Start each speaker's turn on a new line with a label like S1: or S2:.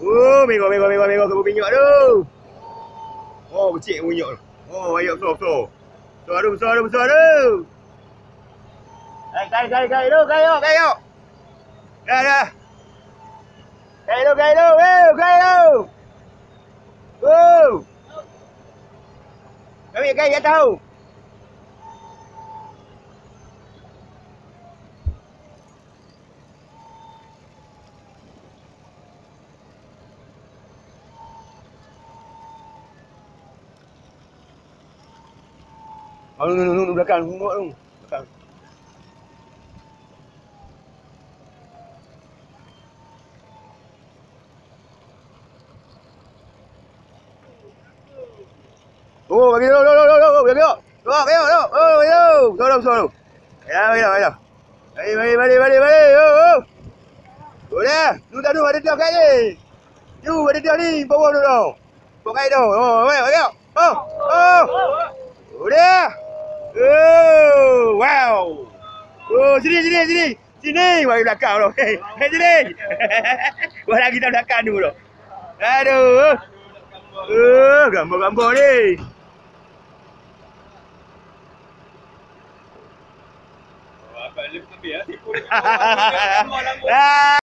S1: Ừ, mình có mình có mình có mình có cái bộ bình nhựa đâu? Ô cái chị mua nhựa. Ô anh hiệu sổ sổ. Sổ đừng sổ đừng sổ đâu. Đây cây cây cây đâu cây đâu cây đâu. Đây đây. Cây đâu cây đâu ê cây đâu. Ừ. Cái gì cây vậy tao? Oh, nu, nu, nu, belakang, nu, nu, belakang. Oh, bagi dulu, dulu, dulu, dulu, bagi dulu. Dulu, bagi dulu, dulu, oh, bagi dulu. Dulu, dulu, dulu. Ya, bagi dulu, bagi dulu. Bagi, bagi, bagi, bagi, bagi, oh, oh. Udah, tu dah tu ada dia kat ni. Tu ada dia ni, bawa dulu dong. Bawa kat tu. Oh, bagi, bagi. Oh, oh. Udah. Oh, wow. Oh, sini, sini, sini. Sini, bagi belakang tu. Hei, hey, sini. Buat lagi kita belakang dulu. Aduh. Oh, gambar-gambar ni.
S2: Abang tipu.
S1: Ah.